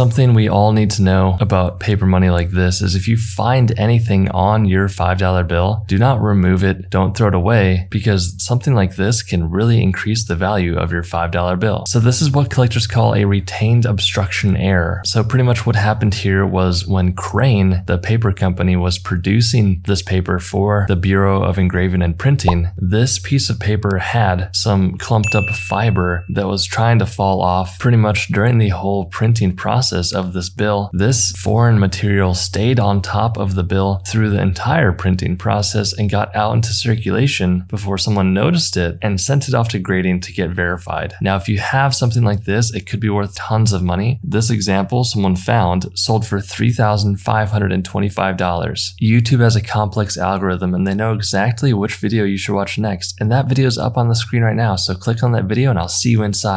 Something we all need to know about paper money like this is if you find anything on your $5 bill, do not remove it, don't throw it away, because something like this can really increase the value of your $5 bill. So this is what collectors call a retained obstruction error. So pretty much what happened here was when Crane, the paper company, was producing this paper for the Bureau of Engraving and Printing, this piece of paper had some clumped up fiber that was trying to fall off pretty much during the whole printing process of this bill. This foreign material stayed on top of the bill through the entire printing process and got out into circulation before someone noticed it and sent it off to grading to get verified. Now, if you have something like this, it could be worth tons of money. This example someone found sold for $3,525. YouTube has a complex algorithm and they know exactly which video you should watch next. And that video is up on the screen right now. So click on that video and I'll see you inside.